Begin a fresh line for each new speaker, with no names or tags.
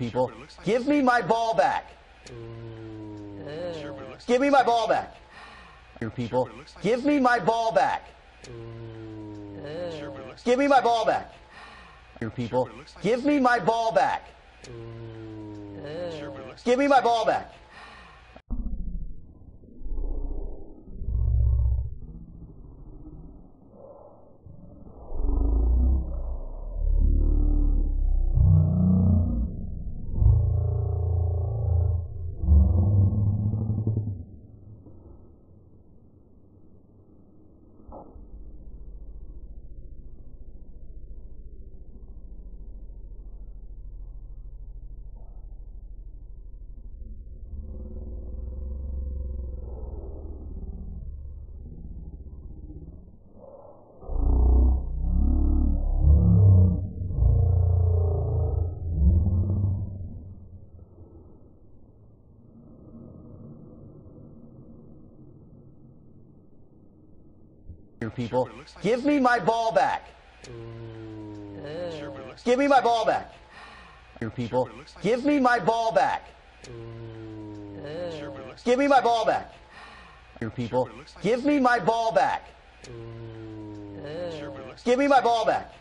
people. Give me my ball back. Give me my ball back. Your people. Give me my ball back. Give me my ball back. Your people. Give me my ball back. Give me my ball back. Your people. Give me my ball back. Give me my ball back. Your people. Give me my ball back. Give me my ball back. Your people. Give me my ball back. Give me my ball back.